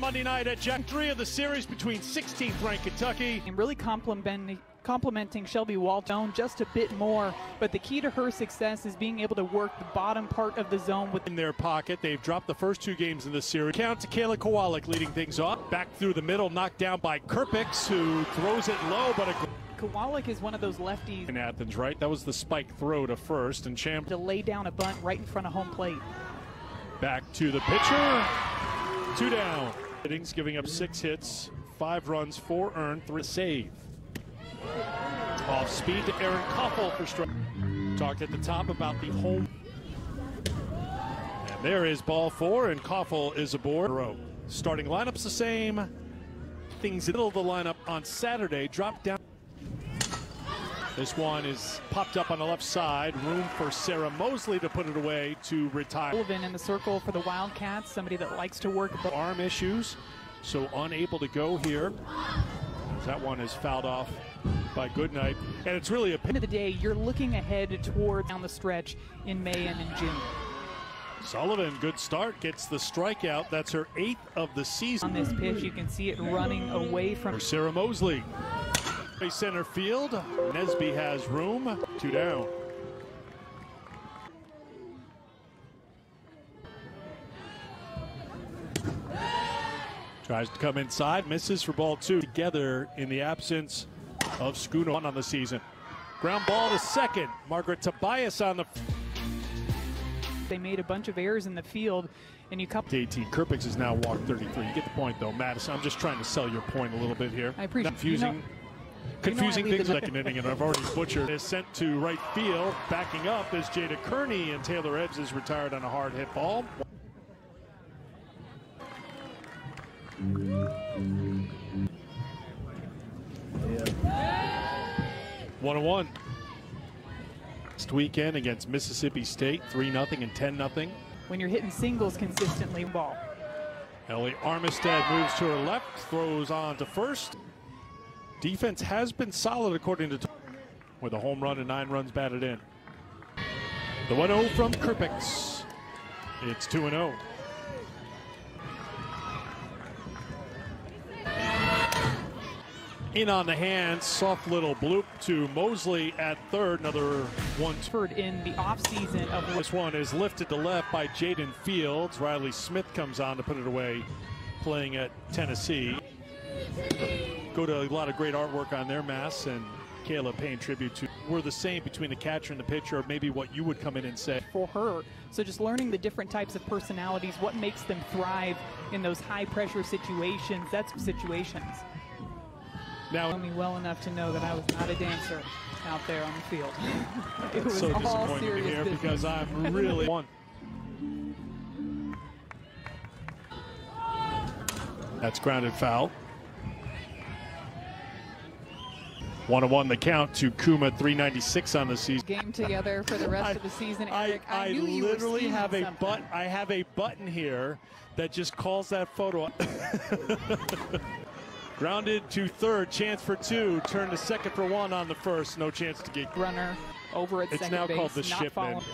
Monday night at Jack 3 of the series between 16th ranked Kentucky. And really complimenting, complimenting Shelby Walton just a bit more. But the key to her success is being able to work the bottom part of the zone with in their pocket. They've dropped the first two games in the series. Count to Kayla Kowalik leading things off. Back through the middle, knocked down by Kerpics, who throws it low, but a Kowalik is one of those lefties in Athens, right? That was the spike throw to first, and Champ to lay down a bunt right in front of home plate. Back to the pitcher. Two down. Innings giving up six hits, five runs, four earned, three save. Off speed to Erin Coffel for strike. Talked at the top about the home. And there is ball four, and Coffel is aboard. Starting lineup's the same. Things in the middle of the lineup on Saturday dropped down. This one is popped up on the left side. Room for Sarah Mosley to put it away to retire. Sullivan in the circle for the Wildcats, somebody that likes to work. Arm issues, so unable to go here. That one is fouled off by Goodnight. And it's really a end of the day, you're looking ahead towards down the stretch in May and in June. Sullivan, good start, gets the strikeout. That's her eighth of the season. On this pitch, you can see it running away from Sarah Mosley. Center field. Nesby has room. Two down. Tries to come inside, misses for ball two. Together in the absence of Schoonover the season. Ground ball to second. Margaret Tobias on the. They made a bunch of errors in the field, and you couple. 18. Kerpics is now walked 33. You get the point, though, Madison. I'm just trying to sell your point a little bit here. I appreciate. it. Confusing. You know, confusing you know, things second inning, and I've already butchered. Is sent to right field. Backing up is Jayda Kearney, and Taylor Ebbs is retired on a hard hit ball. One on one. Next weekend against Mississippi State, 3 0 and 10 0. When you're hitting singles consistently, ball. Ellie Armistead moves to her left, throws on to first. Defense has been solid according to with a home run and nine runs batted in. The 1-0 from Kerpics. It's 2-0. In on the hand, soft little bloop to Mosley at third. Another one. In the offseason of this one is lifted to left by Jaiden Fields. Riley Smith comes on to put it away, playing at Tennessee go to a lot of great artwork on their masks and Kayla paying tribute to. We're the same between the catcher and the pitcher, or maybe what you would come in and say. For her. So just learning the different types of personalities, what makes them thrive in those high pressure situations. That's situations. Now, know me well enough to know that I was not a dancer out there on the field. it was so all serious here business. because I'm really one. That's grounded foul. One on one the count to Kuma 396 on the season. Game together for the rest I, of the season, Eric. I, I, I literally have a button. I have a button here that just calls that photo. Grounded to third, chance for two. Turn to second for one on the first. No chance to get runner over at it's second now base, called the shipment.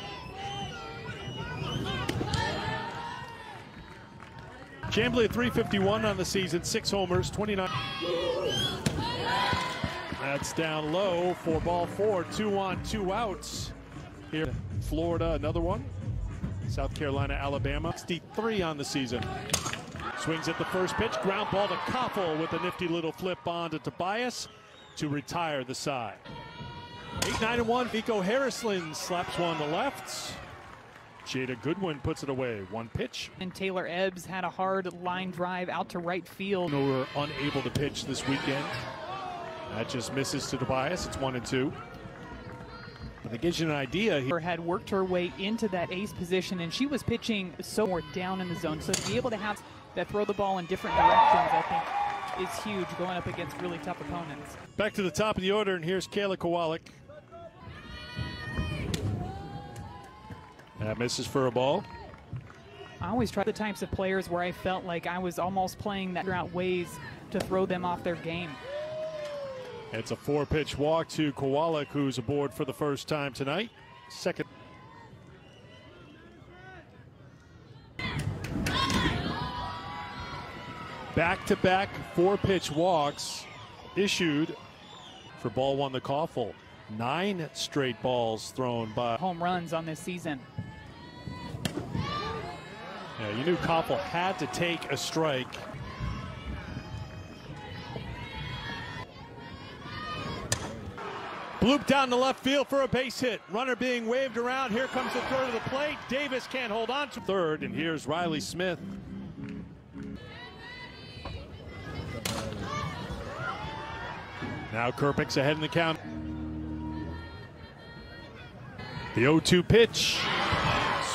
Chambley 351 on the season, six homers, 29. That's down low for ball four. Two on, two outs. Here, Florida, another one. South Carolina, Alabama. 63 on the season. Swings at the first pitch. Ground ball to Coffel with a nifty little flip on to Tobias to retire the side. 8 9 and 1. Vico Harrislin slaps one to left. Jada Goodwin puts it away. One pitch. And Taylor Ebbs had a hard line drive out to right field. We were unable to pitch this weekend. That just misses to Tobias. It's one and two. But that gives you an idea. He had worked her way into that ace position, and she was pitching so more down in the zone. So to be able to have that throw the ball in different directions, I think, is huge going up against really tough opponents. Back to the top of the order, and here's Kayla Kowalik. That misses for a ball. I always try the types of players where I felt like I was almost playing that out ways to throw them off their game. It's a four pitch walk to Kowalik, who's aboard for the first time tonight. Second. Back-to-back four-pitch walks issued for ball one the Coffel. Nine straight balls thrown by home runs on this season. Yeah, you knew Coffel had to take a strike. Bloop down the left field for a base hit. Runner being waved around. Here comes the third to the plate. Davis can't hold on to third, and here's Riley Smith. Now Kerpics ahead in the count. The 0-2 pitch.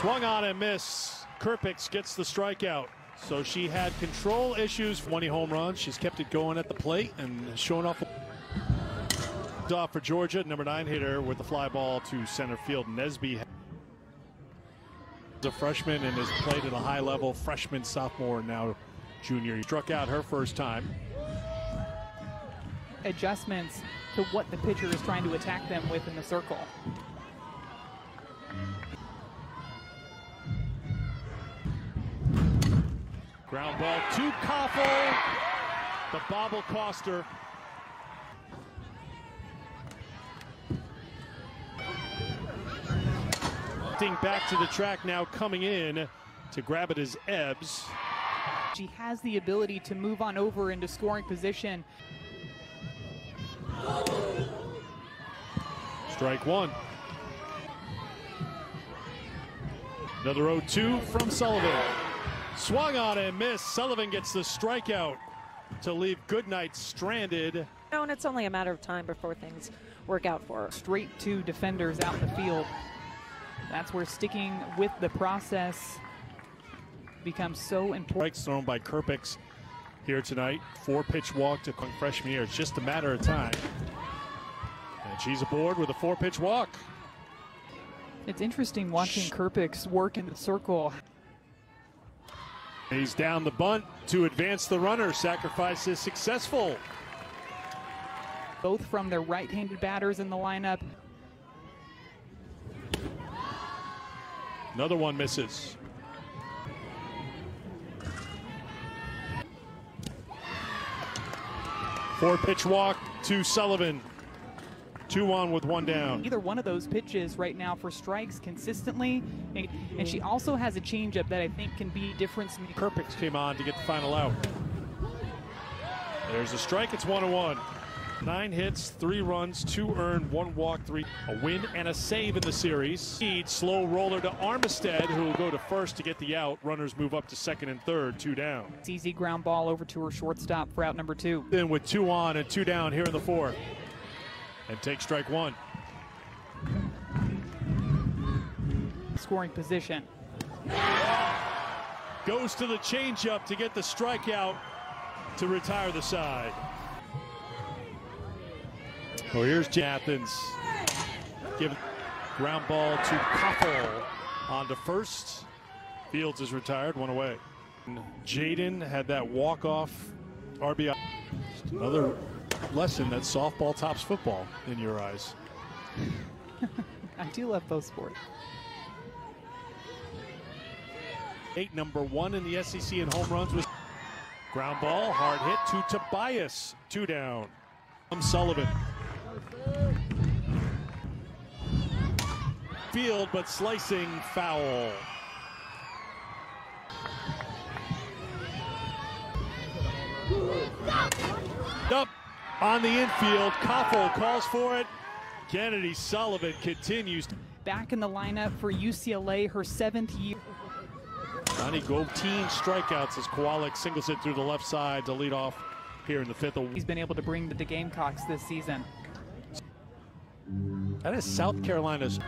Swung on and miss. Kerpics gets the strikeout. So she had control issues. 20 home runs. She's kept it going at the plate and showing off. Off for Georgia, number nine hitter with the fly ball to center field. Nesby is a freshman and has played at a high level. Freshman, sophomore, now junior. He struck out her first time. Adjustments to what the pitcher is trying to attack them with in the circle. Ground ball to Coffel. The bobble coster. Back to the track now coming in to grab it as Ebbs. She has the ability to move on over into scoring position. Strike one. Another 0-2 from Sullivan. Swung on and missed. Sullivan gets the strikeout to leave Goodnight stranded. No, and it's only a matter of time before things work out for her. Straight two defenders out in the field. That's where sticking with the process becomes so important. Strikes thrown by Kerpics here tonight. Four pitch walk to freshman year. It's just a matter of time. And she's aboard with a four pitch walk. It's interesting watching Kerpics work in the circle. He's down the bunt to advance the runner. Sacrifice is successful. Both from their right handed batters in the lineup. Another one misses. Four pitch walk to Sullivan. Two on with one down. Either one of those pitches right now for strikes consistently. And she also has a changeup that I think can be difference. Kerpics came on to get the final out. There's a strike. It's one one. Nine hits, three runs, two earned, one walk, three. A win and a save in the series. Slow roller to Armistead, who will go to first to get the out. Runners move up to second and third, two down. It's easy ground ball over to her shortstop for out number two. Then with two on and two down here in the fourth. And take strike one. Scoring position. Goes to the changeup to get the strikeout to retire the side. Oh, here's Athens. Give ground ball to Coffel on to first. Fields is retired, one away. Jaiden had that walk-off RBI. Another lesson that softball tops football in your eyes. I do love both sports. Eight, number one in the SEC in home runs was ground ball, hard hit to Tobias, two down. From Sullivan. Field, but slicing foul. Up on the infield. Coffel calls for it. Kennedy Sullivan continues. Back in the lineup for UCLA, her seventh year. Donnie Gove, strikeouts as Kowalik singles it through the left side to lead off here in the fifth. He's been able to bring to the Gamecocks this season. That is South Carolina's.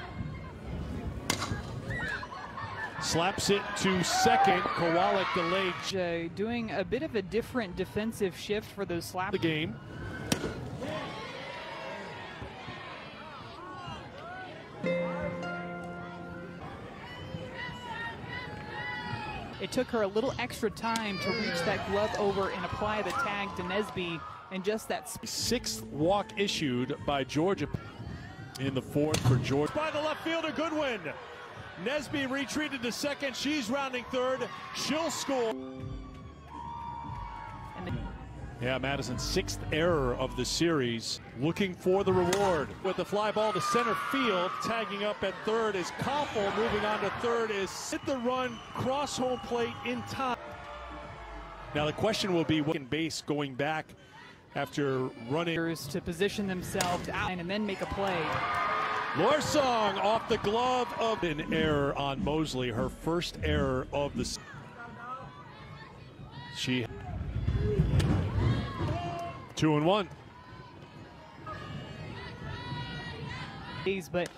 Slaps it to second. Kowalik delayed. Uh, doing a bit of a different defensive shift for those slap. The game. It took her a little extra time to reach that glove over and apply the tag to Nesby, and just that sixth walk issued by Georgia in the fourth for Georgia. By the left fielder, Goodwin. Nesby retreated to second. She's rounding third. She'll score. Yeah, Madison's sixth error of the series. Looking for the reward. With the fly ball to center field, tagging up at third is Coffel. Moving on to third is hit the run, cross home plate in time. Now the question will be what base going back after running. To position themselves out and then make a play. Lorsong off the glove of an error on Mosley, her first error of the. She two and one. But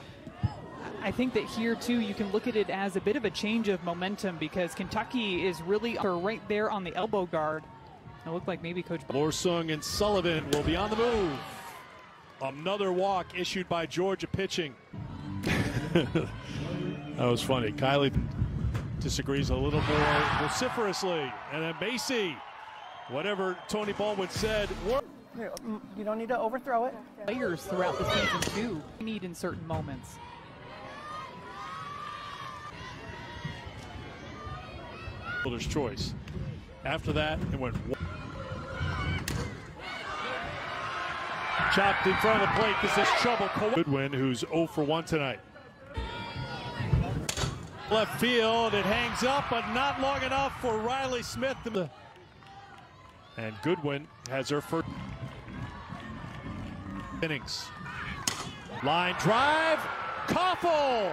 I think that here too you can look at it as a bit of a change of momentum because Kentucky is really right there on the elbow guard. It looked like maybe Coach Lawson and Sullivan will be on the move. Another walk issued by Georgia pitching. that was funny. Kylie disagrees a little more vociferously. And then Macy, whatever Tony Baldwin said. You don't need to overthrow it. Players throughout the season too need in certain moments. Fielder's choice. After that, it went. Chopped in front of the plate. This is trouble. Goodwin, who's 0 for 1 tonight. Left field, it hangs up, but not long enough for Riley Smith. To... And Goodwin has her first innings. Line drive, Coffel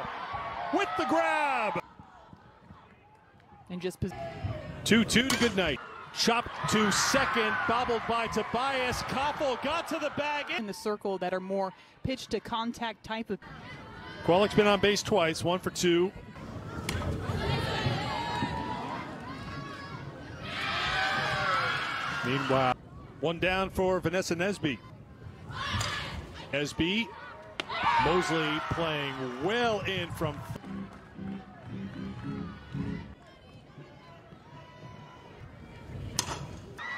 with the grab. And just 2 2 to good night. Chopped to second, bobbled by Tobias. Coffel got to the bag. In the circle that are more pitch to contact type of. Kowalik's been on base twice, one for two. Meanwhile, one down for Vanessa Nesby. Nesby, Mosley playing well in from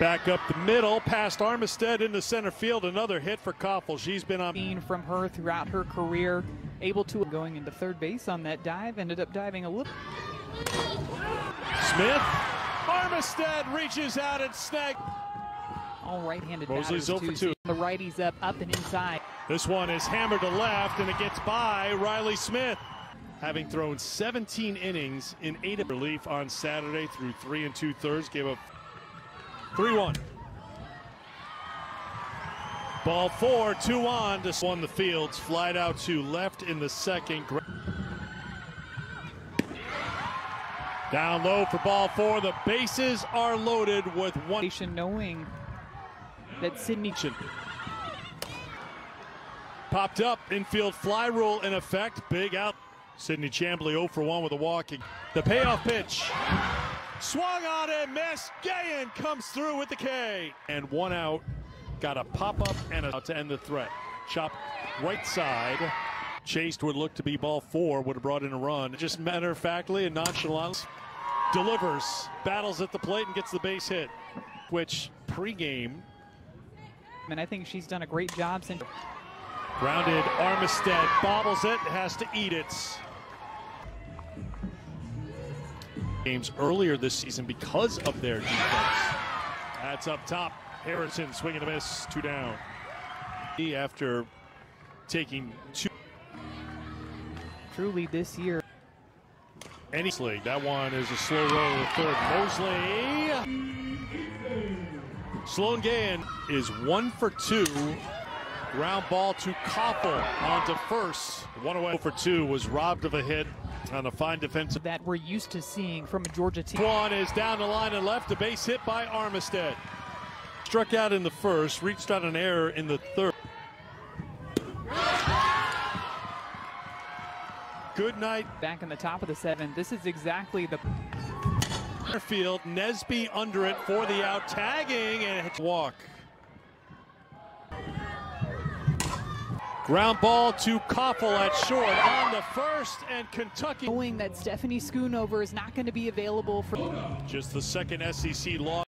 Back up the middle, past Armistead into center field. Another hit for Coffel. She's been on. From her throughout her career, able to going into third base on that dive, ended up diving a little. Smith, Armistead reaches out and snag. All right-handed Mosley's 0 for 2. The righties up, up and inside. This one is hammered to left, and it gets by Riley Smith. Having thrown 17 innings in eight of relief on Saturday through three and two thirds, gave up 3 1. Ball four, two on to on the fields. Flied out to left in the second. Down low for ball four. The bases are loaded with one. Knowing that Sydney Chambley. popped up. Infield fly rule in effect. Big out. Sydney Chambley 0 for 1 with a walking. The payoff pitch. Swung on it, missed. Gahan comes through with the K. And one out. Got a pop up and a to end the threat. Chop right side. Chased would look to be ball four, would have brought in a run. Just matter of factly and nonchalance. Delivers, battles at the plate and gets the base hit. Which pregame. And I think she's done a great job since. Grounded Armistead bobbles it, has to eat it. Games earlier this season because of their defense. That's up top. Harrison swinging a miss, two down. After taking two. Truly this year. Any league. That one is a slow roll to third. Mosley. Sloan Gahan is one for two. Ground ball to Coffel onto first. One away for two was robbed of a hit on a fine defensive that we're used to seeing from a Georgia team. One is down the line and left, a base hit by Armistead. Struck out in the first, reached out an error in the third. Good night. Back in the top of the seventh. This is exactly the field. Nesby under it for the out, tagging and walk. Ground ball to Coffel at short on the first, and Kentucky. Knowing that Stephanie Schoonover is not going to be available for. Just the second SEC loss.